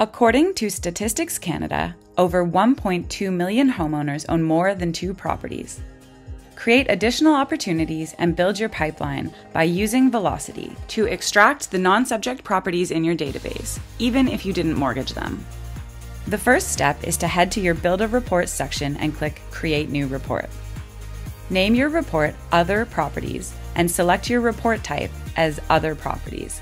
According to Statistics Canada, over 1.2 million homeowners own more than two properties. Create additional opportunities and build your pipeline by using Velocity to extract the non subject properties in your database, even if you didn't mortgage them. The first step is to head to your Build a Report section and click Create New Report. Name your report Other Properties and select your report type as Other Properties.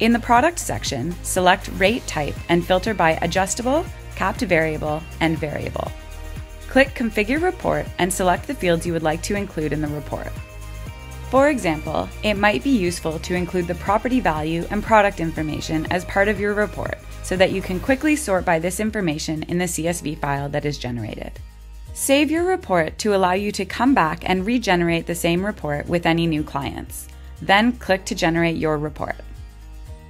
In the Product section, select Rate Type and filter by Adjustable, Capped Variable, and Variable. Click Configure Report and select the fields you would like to include in the report. For example, it might be useful to include the property value and product information as part of your report so that you can quickly sort by this information in the CSV file that is generated. Save your report to allow you to come back and regenerate the same report with any new clients. Then click to generate your report.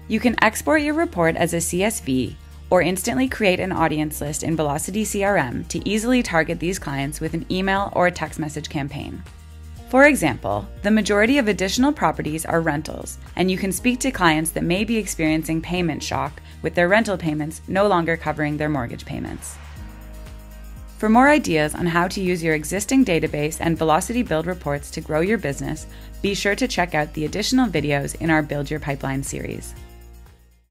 You can export your report as a CSV or instantly create an audience list in Velocity CRM to easily target these clients with an email or a text message campaign. For example, the majority of additional properties are rentals, and you can speak to clients that may be experiencing payment shock with their rental payments no longer covering their mortgage payments. For more ideas on how to use your existing database and Velocity Build reports to grow your business, be sure to check out the additional videos in our Build Your Pipeline series.